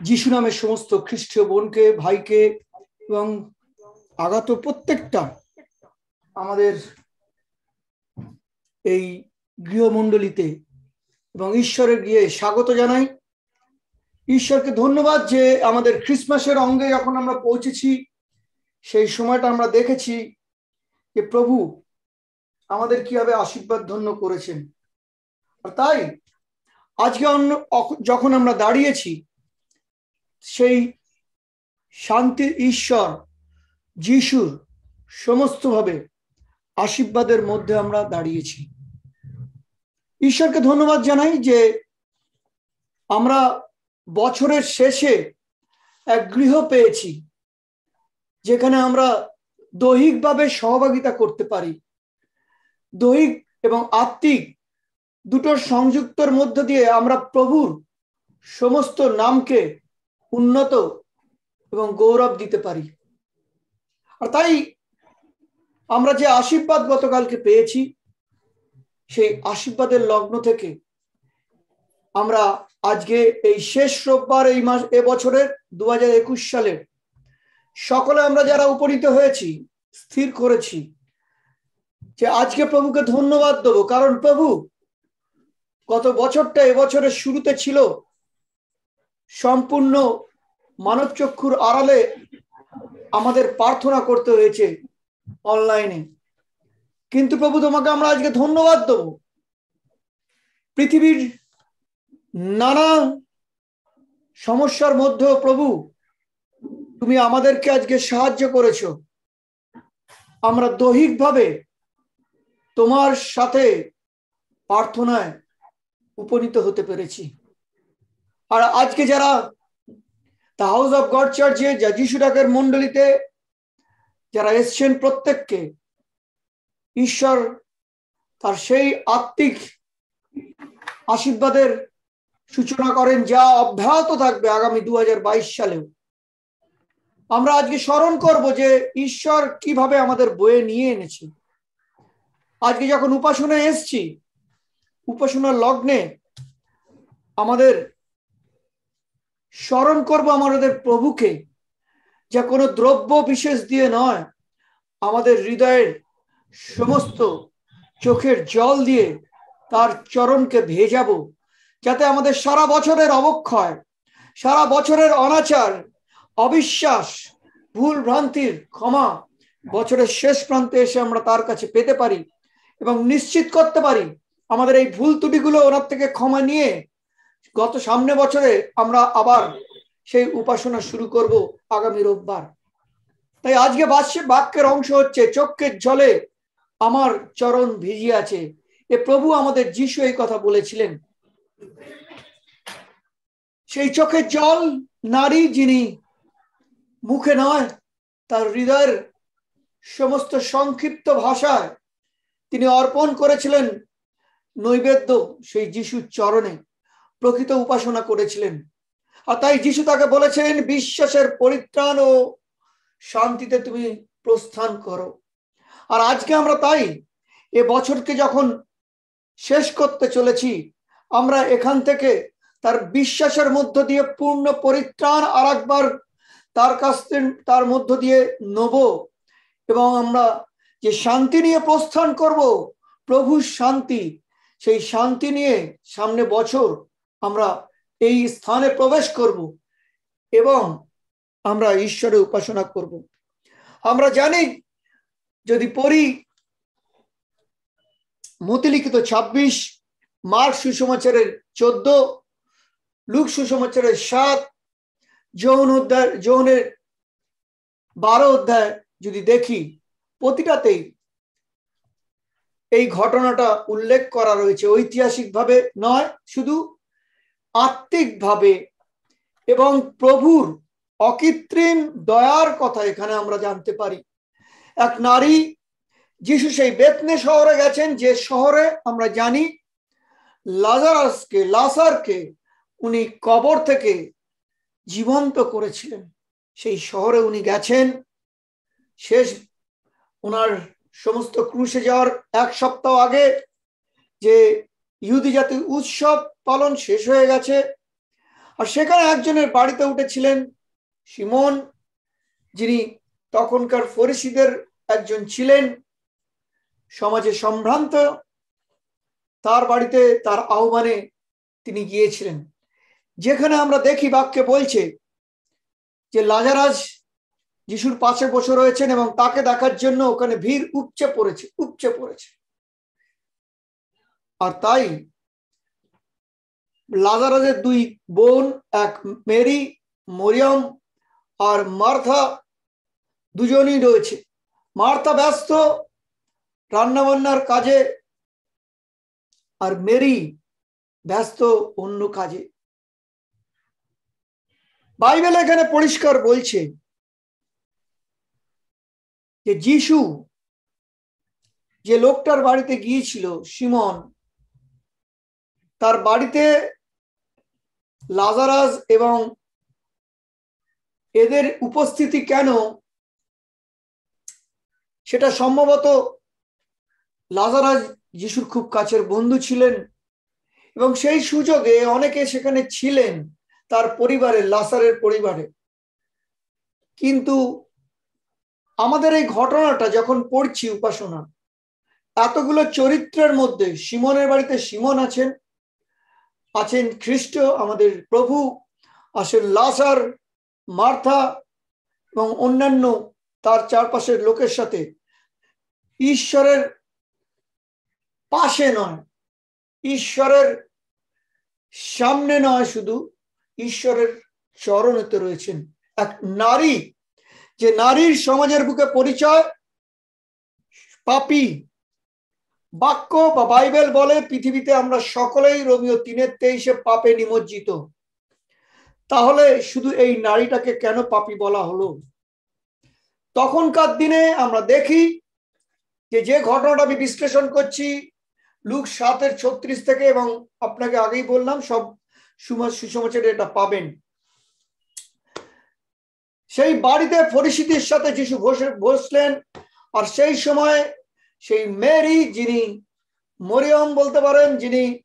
যিশু নামের সমস্ত খ্রিস্টীয় বোনকে, ভাইকে এবং আগাত প্রত্যেকটা আমাদের এই গৃহমণ্ডলীতে এবং ঈশ্বরের গিয়ে স্বাগত জানাই। ঈশ্বরকে ধন্যবাদ যে আমাদের খ্রিসমাসের অঙ্গে যখন আমরা পৌঁছেছি, সেই সময়টা আমরা দেখেছি যে প্রভু আমাদের কীভাবে আশীর্বাদ ধন্য করেছেন। আর তাই আজকে অন্য যখন আমরা দাঁড়িয়েছি সেই শান্তির ঈশ্বর যিশুর সমস্তভাবে আশীর্বাদের মধ্যে আমরা দাঁড়িয়েছি। ঈশ্বরকে ধন্যবাদ জানাই যে আমরা বছরের শেষে এক গৃহ পেয়েছি, যেখানে আমরা দৈহিকভাবে সহভাগিতা করতে পারি। দৈহিক এবং আত্মিক দুটোর সংযুক্তর মধ্য দিয়ে আমরা প্রভুর সমস্ত নামকে উন্নত এবং গৌরব দিতে পারি। আর তাই আমরা যে আশীর্বাদ গতকালকে পেয়েছি, সেই আশীর্বাদের লগ্ন থেকে আমরা আজকে এই শেষ রোববার এই মাস এবছরের দু হাজার একুশ সালের সকলে আমরা যারা উপনীত হয়েছি, স্থির করেছি যে আজকে প্রভুকে ধন্যবাদ দেবো। কারণ প্রভু গত বছরটা এবছরের শুরুতে ছিল সম্পূর্ণ মানব চক্ষুর আড়ালে আমাদের প্রার্থনা করতে হয়েছে অনলাইনে। কিন্তু প্রভু, তোমাকে আমরা আজকে ধন্যবাদ দেব। পৃথিবীর নানা সমস্যার মধ্যেও প্রভু, তুমি আমাদেরকে আজকে সাহায্য করেছ। আমরা দৈহিকভাবে তোমার সাথে প্রার্থনায় উপনীত হতে পেরেছি। আর আজকে যারা দ্য হাউস অফ গড চার্চে যা যিশু ডাকের মন্ডলীতে যারা এসছেন প্রত্যেককে, ঈশ্বর তার সেই আত্মিক আশীর্বাদের সূচনা করেন যা অব্যাহত থাকবে আগামী দু হাজার বাইশ সালেও। আমরা আজকে স্মরণ করব যে ঈশ্বর কীভাবে আমাদের বয়ে নিয়ে এনেছে। আজকে যখন উপাসনায় এসছি, উপাসনার লগ্নে আমাদের স্মরণ করব আমাদের প্রভুকে। যা কোনো দ্রব্য বিশেষ দিয়ে নয়, আমাদের হৃদয়ের সমস্ত চোখের জল দিয়ে তার চরণকে ভেজাবো, যাতে আমাদের সারা বছরের অবক্ষয়, সারা বছরের অনাচার, অবিশ্বাস, ভুল ভ্রান্তির ক্ষমা বছরের শেষ প্রান্তে এসে আমরা তার কাছে পেতে পারি এবং নিশ্চিত করতে পারি আমাদের এই ভুল ত্রুটিগুলো ওনার থেকে ক্ষমা নিয়ে গত সামনে বছরে আমরা আবার সেই উপাসনা শুরু করব আগামী রোববার। তাই আজকে বাস্যে বাক্যের অংশ হচ্ছে, চোখের জলে আমার চরণ ভিজিয়ে আছে। এ প্রভু আমাদের যিশু এই কথা বলেছিলেন। সেই চোখের জল নারী যিনি মুখে নয়, তার হৃদয়ের সমস্ত সংক্ষিপ্ত ভাষায় তিনি অর্পণ করেছিলেন নৈবেদ্য সেই যিশুর চরণে। প্রকৃত উপাসনা করেছিলেন। আর তাই যিশু তাকে বলেছেন, বিশ্বাসের পরিত্রাণ ও শান্তিতে তুমি প্রস্থান করো। আর আজকে আমরা তাই এ বছরকে যখন শেষ করতে চলেছি, আমরা এখান থেকে তার বিশ্বাসের মধ্য দিয়ে পূর্ণ পরিত্রাণ আর একবার তার কাছ তার মধ্য দিয়ে নেব এবং আমরা যে শান্তি নিয়ে প্রস্থান করব, প্রভুর শান্তি, সেই শান্তি নিয়ে সামনে বছর আমরা এই স্থানে প্রবেশ করব এবং আমরা ঈশ্বরের উপাসনা করব। আমরা জানি যদি পড়ি মতিলিখিত ২৬ মার্ক সুসমাচারের চোদ্দ, লুক সুসমাচারের সাত, যৌন অধ্যায় যৌনের বারো অধ্যায় যদি দেখি, প্রতিটাতেই এই ঘটনাটা উল্লেখ করা রয়েছে। ঐতিহাসিকভাবে নয়, শুধু আত্মিকভাবে এবং প্রভুর অকৃত্রিম দয়ার কথা এখানে আমরা জানতে পারি। এক নারী যিশু সেই বেতনে শহরে গেছেন, যে শহরে আমরা জানি লাজারাসকে, লাসারকে উনি কবর থেকে জীবন্ত করেছিলেন। সেই শহরে উনি গেছেন। শেষ ওনার সমস্ত ক্রুশে যাওয়ার এক সপ্তাহ আগে যে ইহুদি জাতির উৎসব পালন শেষ হয়ে গেছে। আর সেখানে একজনের বাড়িতে উঠেছিলেন সিমন যিনি তখনকার ফরিসিদের একজন ছিলেন। সমাজে সম্ভ্রান্ত, তার বাড়িতে তার আহ্বানে তিনি গিয়েছিলেন। যেখানে আমরা দেখি বাক্যে বলছে যে লাজারাজ যিশুর পাশে বসে রয়েছেন এবং তাকে দেখার জন্য ওখানে ভিড় উপচে পড়েছে উপচে পড়েছে। আর তাই লাজারাজের দুই বোন, এক মেরি, মরিয়ম আর মার্থা দুজনই রয়েছে। মার্থা ব্যস্ত, রান্নাবান্নার কাজে, আর মেরি ব্যস্ত অন্য কাজে। বাইবেল এখানে পরিষ্কার বলছে যে, যিশু যে লোকটার বাড়িতে গিয়েছিল, সিমন তার বাড়িতে লাজারাজ এবং এদের উপস্থিতি কেন? সেটা সম্ভবত লাজারাজ যিশুর খুব কাছের বন্ধু ছিলেন এবং সেই সুযোগে অনেকে সেখানে ছিলেন তার পরিবারে লাসারের পরিবারে। কিন্তু আমাদের এই ঘটনাটা যখন পড়ছি উপাসনা, এতগুলো চরিত্রের মধ্যে, সিমনের বাড়িতে সিমন আছেন আছেন খ্রিস্ট, আমাদের প্রভু আসেন লাসার, মার্থা এবং অন্যান্য তার চারপাশের লোকের সাথে। ঈশ্বরের পাশে নয়, ঈশ্বরের সামনে নয় শুধু, ঈশ্বরের চরণেতে রয়েছেন এক নারী। যে নারীর সমাজের বুকে পরিচয় পাপি বাক্য বা বাইবেল বলে পৃথিবীতে আমরা সকলেই রোমিও তিনের তেইশে পাপে নিমজ্জিত। তাহলে শুধু এই নারীটাকে কেন পাপি বলা হলো? তখনকার দিনে আমরা দেখি যে যে ঘটনাটা আমি বিশ্লেষণ করছি, লুক সাতের ছত্রিশ থেকে এবং আপনাকে আগেই বললাম, সব সুসমাচারে এটা পাবেন। সেই বাড়িতে পরিস্থিতির সাথে যিশু বসে বসলেন, আর সেই সময় সেই মেরি যিনি, মরিয়ম বলতে পারেন যিনি,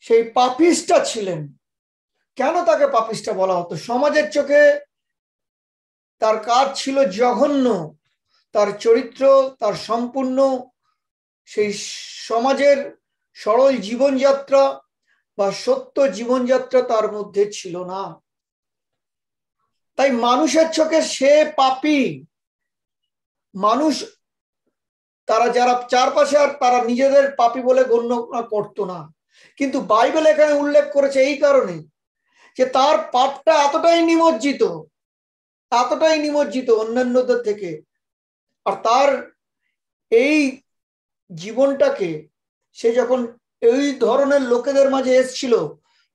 সেই পাপিসটা ছিলেন। কেন তাকে পাপিসটা বলা হতো? সমাজের চোখে তার কাজ ছিল জঘন্য। তার চরিত্র, তার সম্পূর্ণ, সেই সমাজের সরল জীবনযাত্রা বা সত্য জীবনযাত্রা তার মধ্যে ছিল না। তাই মানুষের চোখে সে পাপি। মানুষ তারা যারা চারপাশে আর তারা নিজেদের পাপি বলে গণ্য করতো না। কিন্তু বাইবেল এখানে উল্লেখ করেছে এই কারণে যে তার পাপটা এতটাই নিমজ্জিত এতটাই নিমজ্জিত অন্যান্যদের থেকে। আর তার এই জীবনটাকে সে যখন এই ধরনের লোকেদের মাঝে এসছিল,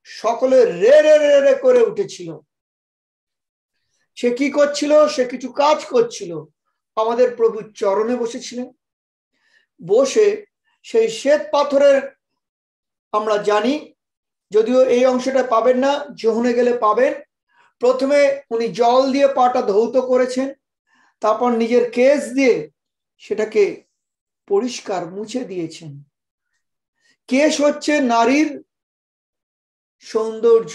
সকলে রে রে রে রে করে উঠেছিল। সে কি করছিল? সে কিছু কাজ করছিল। আমাদের প্রভুর চরণে বসেছিলেন। বসে সেই শ্বেত পাথরের আমরা জানি, যদিও এই অংশটা পাবেন না, জহুনে গেলে পাবেন। প্রথমে উনি জল দিয়ে পাটা ধৌত করেছেন, তারপর নিজের কেস দিয়ে সেটাকে পরিষ্কার মুছে দিয়েছেন। কেশ হচ্ছে নারীর সৌন্দর্য।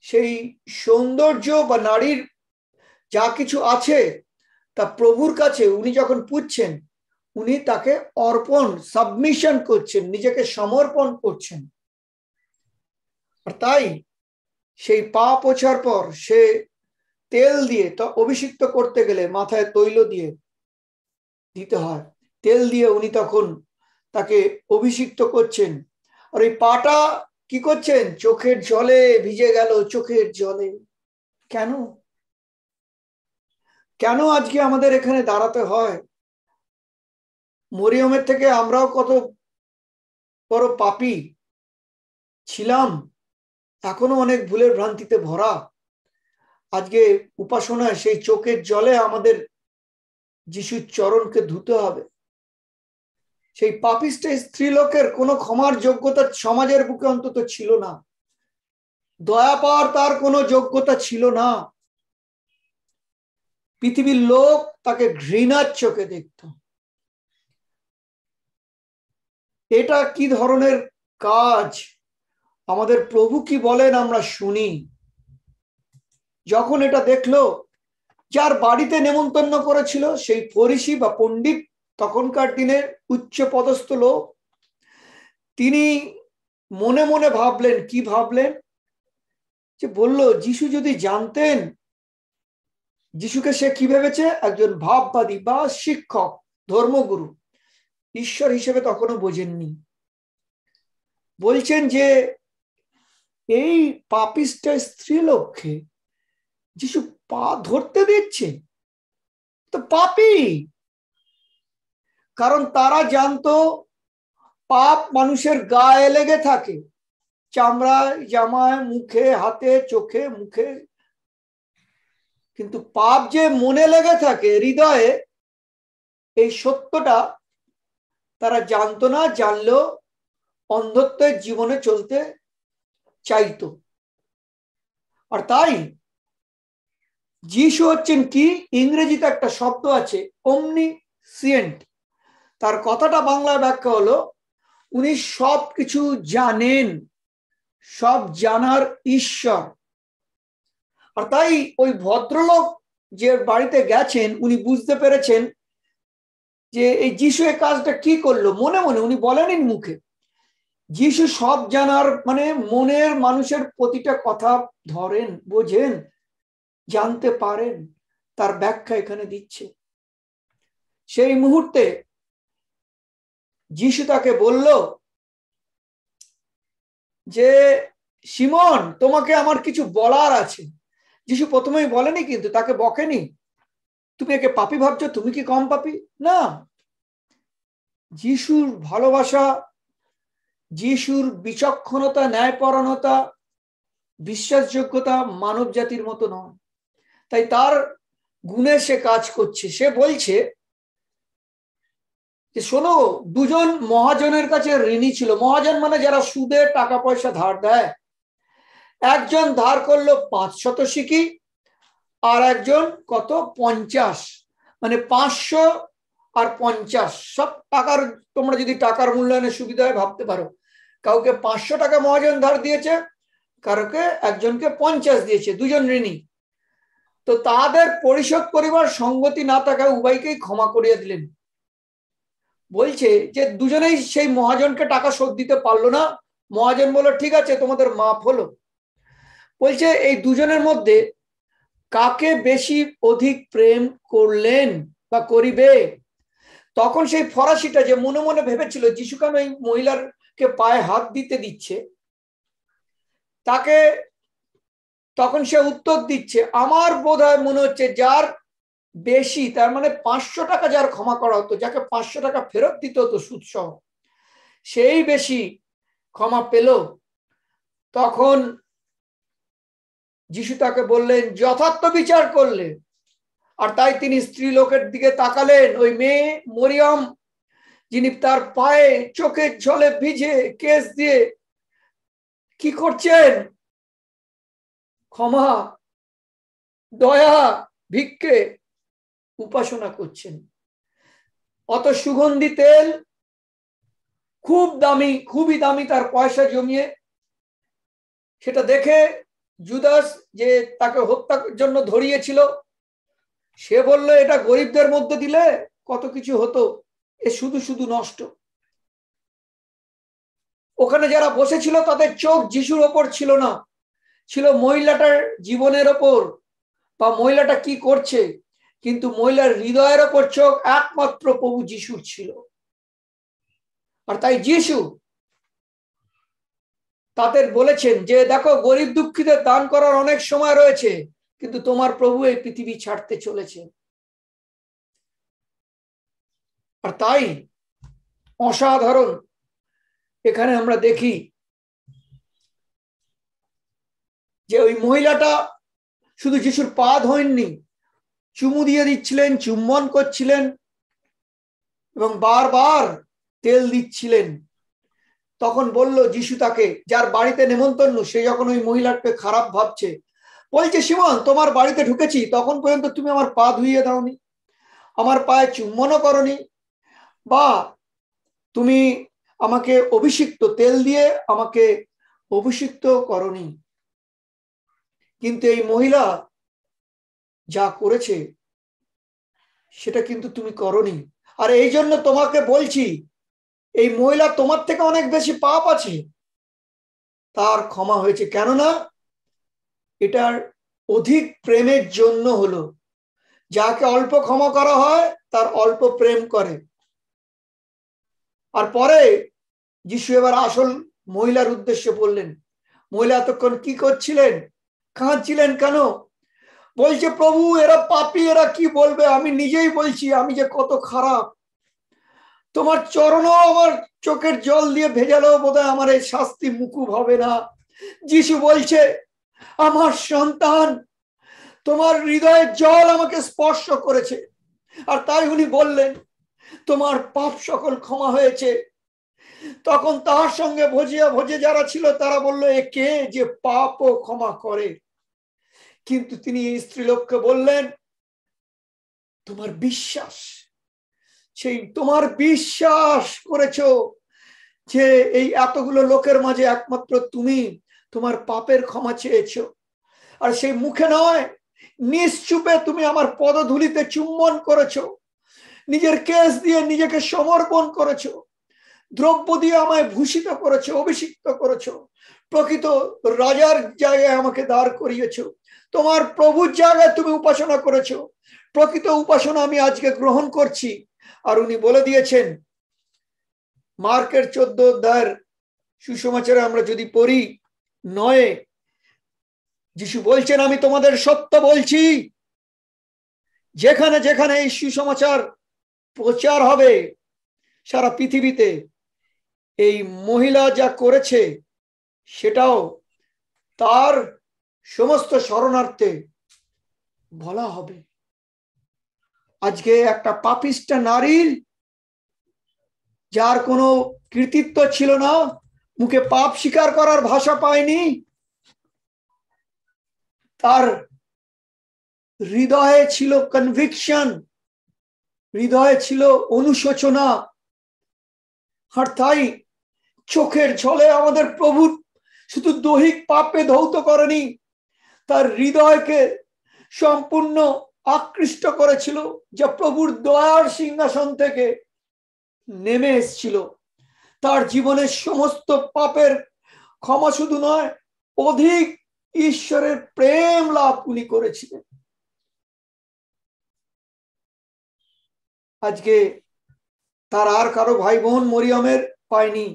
সেই সৌন্দর্য বা নারীর যা কিছু আছে তা প্রভুর কাছে উনি যখন পুচ্ছেন উনি তাকে অর্পণ সাবমিশন করছেন, নিজেকে সমর্পণ করছেন। আর তাই সেই পা পোছার পর সে তেল দিয়ে, তা অভিষিক্ত করতে গেলে মাথায় তৈল দিয়ে দিতে হয়। তেল দিয়ে উনি তখন তাকে অভিষিক্ত করছেন। আর এই পাটা কি করছেন? চোখের জলে ভিজে গেল, চোখের জলে। কেন? কেন আজকে আমাদের এখানে দাঁড়াতে হয়? মরিয়মের থেকে আমরাও কত বড় পাপি ছিলাম, এখনও অনেক ভুলের ভ্রান্তিতে ভরা। আজকে উপাসনায় সেই চোখের জলে আমাদের যিশুর চরণকে ধুতে হবে। সেই পাপিস্ট স্ত্রীলোকের কোনো ক্ষমার যোগ্যতা সমাজের বুকে অন্তত ছিল না। দয়া পাওয়ার তার কোনো যোগ্যতা ছিল না। পৃথিবীর লোক তাকে ঘৃণার চোখে দেখত। এটা কি ধরনের কাজ? আমাদের প্রভু কি বলেন আমরা শুনি। যখন এটা দেখল, যার বাড়িতে নেমন্তন্ন করেছিল সেই ফরিসি বা পণ্ডিত তখনকার দিনের উচ্চ পদস্থ লোক, তিনি মনে মনে ভাবলেন, কি ভাবলেন? যে বলল, যিশু যদি জানতেন, যিশুকে সে কি ভেবেছে? একজন ভাববাদী বা শিক্ষক, ধর্মগুরু। ঈশ্বর হিসেবে তখনও বোঝেননি। বলছেন যে এই পাপিষ্ট স্ত্রী লক্ষ্যে যিশু পা ধরতে দিচ্ছে তো পাপি! কারণ তারা জানতো পাপ মানুষের গায়ে লেগে থাকে। চামড়ায়, জামায়, মুখে, হাতে, চোখে, মুখে। কিন্তু পাপ যে মনে লেগে থাকে, হৃদয়ে, এই সত্যটা তারা জানতো না, জানলেও অন্ধত্বের জীবনে চলতে চাইতো। আর তাই যিশু হচ্ছেন কি? ইংরেজিতে একটা শব্দ আছে অমনি সিয়েন্ট তার কথাটা বাংলায় ব্যাখ্যা হলো, উনি সব কিছু জানেন, সব জানার ঈশ্বর। আর তাই ওই ভদ্রলোক যে বাড়িতে গেছেন, উনি বুঝতে পেরেছেন যে এই যিশু এই কাজটা কি করল? মনে মনে, উনি বলেনি মুখে। যিশু সব জানার মানে মনের মানুষের প্রতিটা কথা ধরেন, বোঝেন, জানতে পারেন, তার ব্যাখ্যা এখানে দিচ্ছে। সেই মুহূর্তে যিশু তাকে বলল যে সিমন তোমাকে আমার কিছু বলার আছে। যিশু প্রথমেই বলেনি কিন্তু, তাকে বকেনি। তুমি একে পাপি ভাবছ, তুমি কি কম পাপি? না। যিশুর ভালোবাসা, যিশুর বিচক্ষণতা ন্যায়পরণতা বিশ্বাসযোগ্যতা মানব জাতির মতো নয়। তাই তার গুণে সে কাজ করছে। সে বলছে যে, শোনো, দুজন মহাজনের কাছে ঋণী ছিল। মহাজন মানে যারা সুদে টাকা পয়সা ধার দেয়। একজন ধার করল পাঁচ শত শিখি আর একজন কত? পঞ্চাশ। মানে পাঁচশো আর পঞ্চাশ। সব টাকার, তোমরা যদি টাকার মূল্যায়নের সুবিধা ভাবতে পারো। কাউকে পাঁচশো টাকা মহাজন ধার দিয়েছে, কারোকে একজনকে পঞ্চাশ দিয়েছে, দুজন ঋণী। তো তাদের পরিশোধ করিবার সঙ্গতি না থাকায় উভয়কেই ক্ষমা করিয়ে দিলেন। বলছে যে দুজনেই সেই মহাজনকে টাকা শোধ দিতে পারল না। মহাজন বলল, ঠিক আছে, তোমাদের মাফ হলো। বলছে, এই দুজনের মধ্যে কাকে বেশি অধিক প্রেম করলেন বা করিবে? তখন সেই ফরাসিটা যে মনে মনে ভেবেছিল যিশু কেন এই মহিলারকে পায়ে হাত দিতে দিচ্ছে, তাকে তখন সে উত্তর দিচ্ছে, আমার বোধ হয় মনে হচ্ছে যার বেশি, তার মানে পাঁচশো টাকা যার ক্ষমা করা হতো, যাকে পাঁচশো টাকা ফেরত দিতে হতো সুৎসহ সেই বেশি ক্ষমা পেল। তখন যিশু তাকে বললেন, যথার্থ বিচার করলেন আর তাই তিনি স্ত্রী লোকের দিকে তাকালেন। ওই মেয়ে মরিয়ম, যিনি তার পায়ে চোখের জলে ভিজে কেস দিয়ে কি করছেন? ক্ষমা, দয়া, ভিক্ষে উপাসনা করছেন। অত সুগন্ধি তেল, খুব দামি, খুবই দামি তার পয়সা জমিয়ে। সেটা দেখে জুদাস যে তাকে হত্যার জন্য ধরিয়েছিল, সে বলল, এটা গরিবদের মধ্যে দিলে কত কিছু হতো, এ শুধু শুধু নষ্ট। ওখানে যারা বসেছিল, তাদের চোখ যিশুর ওপর ছিল না, ছিল মহিলাটার জীবনের ওপর, বা মহিলাটা কি করছে, কিন্তু মহিলার হৃদয়ের ওপর চোখ একমাত্র প্রভু যিশুর ছিল। আর তাই যিশু তাদের বলেছেন যে, দেখো, গরিব দুঃখীদের দান করার অনেক সময় রয়েছে, কিন্তু তোমার প্রভু এই পৃথিবী ছাড়তে চলেছে। আর তাই অসাধারণ। এখানে আমরা দেখি যে ওই মহিলাটা শুধু যিশুর পা ধোয়েননি চুমু দিয়ে দিচ্ছিলেন, চুম্বন করছিলেন এবং বারবার তেল দিচ্ছিলেন। তখন বলল, যিশু তাকে, যার বাড়িতে নেমন্তন্ন, সে যখন ওই মহিলাকে খারাপ ভাবছে, বলছে সিমন তোমার বাড়িতে ঢুকেছি, তখন পর্যন্ত তুমি আমার পা ধুইয়ে দাওনি, আমার পায়ে চুম্বনও করনি, বা তুমি আমাকে অভিষিক্ত তেল দিয়ে আমাকে অভিষিক্ত করনি। কিন্তু এই মহিলা যা করেছে, সেটা কিন্তু তুমি করনি। আর এই জন্য তোমাকে বলছি এই মহিলা তোমার থেকে অনেক বেশি পাপ আছে। তার ক্ষমা হয়েছে। কেননা এটার অধিক প্রেমের জন্য হলো। যাকে অল্প ক্ষমা করা হয়, তার অল্প প্রেম করে। আর পরে যিশু এবার আসল মহিলার উদ্দেশ্যে বললেন, মহিলা, এতক্ষণ কি করছিলেন? কাঁদছিলেন কেন? বলছে, প্রভু, এরা পাপি, এরা কি বলবে? আমি নিজেই বলছি, আমি যে কত খারাপ। তোমার চরণও আমার চোখের জল দিয়ে ভেজালো বোধ আমার এই শাস্তি মুকুব হবে না। যিশু বলছে, আমার সন্তান, তোমার হৃদয়ের জল আমাকে স্পর্শ করেছে। আর তাই উনি বললেন, তোমার পাপ সকল ক্ষমা হয়েছে। তখন তার সঙ্গে ভজিয়া ভজে যারা ছিল, তারা বলল, এ কে যে পাপ ও ক্ষমা করে? কিন্তু তিনি স্ত্রীলোককে বললেন, তোমার বিশ্বাস সেই তোমার বিশ্বাস করেছ যে এই এতগুলো লোকের মাঝে একমাত্র তুমি তোমার পাপের ক্ষমা চেয়েছ। আর সেই মুখে নয়, নিশ্চুপে তুমি আমার পদধুলিতে চুম্বন করেছ। নিজের কেস দিয়ে নিজেকে সমর্পণ করেছ। দ্রব্য দিয়ে আমায় ভূষিত করেছ, অভিষিক্ত করেছ। প্রকৃত রাজার জায়গায় আমাকে দাঁড় করিয়েছ। তোমার প্রভুর জায়গায় তুমি উপাসনা করেছ। প্রকৃত উপাসনা আমি আজকে গ্রহণ করছি। আর উনি বলে দিয়েছেন, মার্কের চোদ্দ অধ্যায়ের সুসমাচারে আমরা যদি পড়ি নয়ে, যিশু বলছেন, আমি তোমাদের সত্য বলছি, যেখানে যেখানে এই সুসমাচার প্রচার হবে সারা পৃথিবীতে, এই মহিলা যা করেছে সেটাও তার সমস্ত শরণার্থে বলা হবে। আজকে একটা পাপিষ্টা নারীর যার কোনো কৃতিত্ব ছিল না, মুখে পাপ স্বীকার করার ভাষা পায়নি, তার হৃদয়ে ছিল কনভিকশন হৃদয়ে ছিল অনুশোচনা। আর তাই চোখের ছলে আমাদের প্রভু শুধু দৈহিক পাপে ধৌত করেনি, তার হৃদয়কে সম্পূর্ণ আকৃষ্ট করেছিল যা প্রভুর দয়ার সিংহাসন থেকে নেমে এসছিল। তার জীবনের সমস্ত পাপের ক্ষমা শুধু নয়, অধিক ঈশ্বরের প্রেম লাভ উনি করেছিলেন। আজকে তার আর কারও ভাই বোন মরিয়মের পায়নি,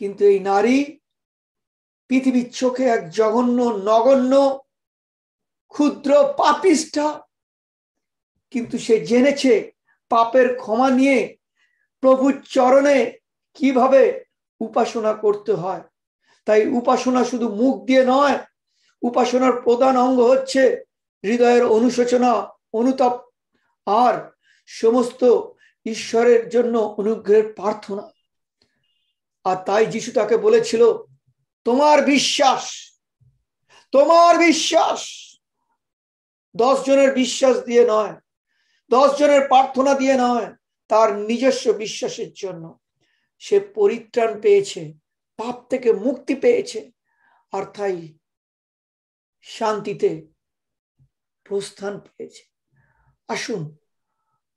কিন্তু এই নারী পৃথিবীর চোখে এক জঘন্য, নগণ্য ক্ষুদ্র পাপিষ্ঠা। কিন্তু সে জেনেছে পাপের ক্ষমা নিয়ে প্রভুর চরণে কীভাবে উপাসনা করতে হয়। তাই উপাসনা শুধু মুখ দিয়ে নয়, উপাসনার প্রধান অঙ্গ হচ্ছে হৃদয়ের অনুশোচনা, অনুতাপ আর সমস্ত ঈশ্বরের জন্য অনুগ্রহের প্রার্থনা। আর তাই যিশু তাকে বলেছিল, তোমার বিশ্বাস তোমার বিশ্বাস। দশ জনের বিশ্বাস দিয়ে নয়, দশ জনের প্রার্থনা দিয়ে নয়, তার নিজস্ব বিশ্বাসের জন্য। সে পরিত্রাণ পেয়েছে, পাপ থেকে মুক্তি পেয়েছে, আর তাই শান্তিতে প্রস্থান পেয়েছে। আসুন,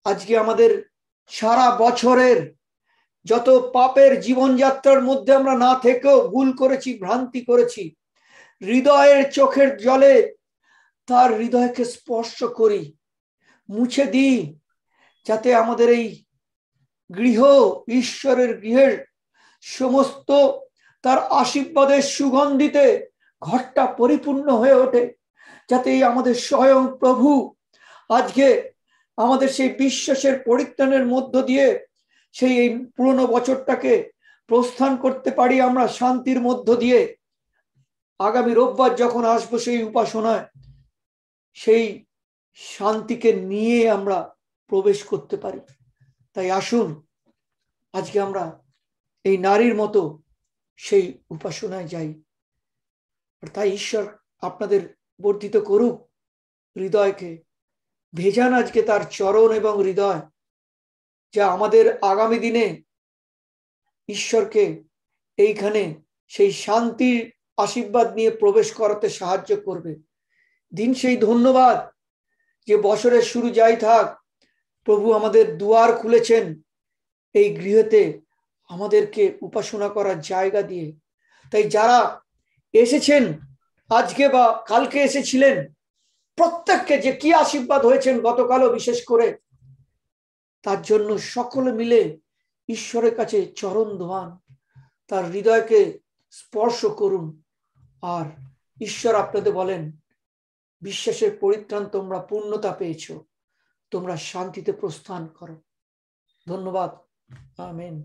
আজকে আমাদের সারা বছরের যত পাপের জীবনযাত্রার মধ্যে আমরা না থেকেও ভুল করেছি, ভ্রান্তি করেছি, হৃদয়ের চোখের জলে তার হৃদয়কে স্পর্শ করি, মুছে দিই, যাতে আমাদের এই গৃহ, ঈশ্বরের গৃহের সমস্ত তার আশীর্বাদের সুগন্ধিতে ঘরটা পরিপূর্ণ হয়ে ওঠে, যাতে আমাদের স্বয়ং প্রভু আজকে আমাদের সেই বিশ্বাসের পরিত্রাণের মধ্য দিয়ে সেই এই পুরনো বছরটাকে প্রস্থান করতে পারি আমরা শান্তির মধ্য দিয়ে। আগামী রোববার যখন আসব সেই উপাসনায় সেই শান্তিকে নিয়ে আমরা প্রবেশ করতে পারি। তাই আসুন, আজকে আমরা এই নারীর মতো সেই উপাসনায় যাই। তাই ঈশ্বর আপনাদের বর্ধিত করুক, হৃদয়কে। ভেজান আজকে তার চরণ এবং হৃদয়, যা আমাদের আগামী দিনে ঈশ্বরকে এইখানে সেই শান্তির আশীর্বাদ নিয়ে প্রবেশ করাতে সাহায্য করবে। দিন সেই ধন্যবাদ যে বছরের শুরু যাই থাক, প্রভু আমাদের দুয়ার খুলেছেন এই গৃহতে আমাদেরকে উপাসনা করার জায়গা দিয়ে। তাই যারা এসেছেন, আজকে বা কালকে এসেছিলেন, প্রত্যেককে যে কি আশীর্বাদ হয়েছেন গতকালও বিশেষ করে, তার জন্য সকলে মিলে ঈশ্বরের কাছে চরণ ধোয়ান তার হৃদয়কে স্পর্শ করুন। আর ঈশ্বর আপনাদের বলেন বিশ্বাসের পরিত্রাণ তোমরা পূর্ণতা পেয়েছ। তোমরা শান্তিতে প্রস্থান করো। ধন্যবাদ। আমেন।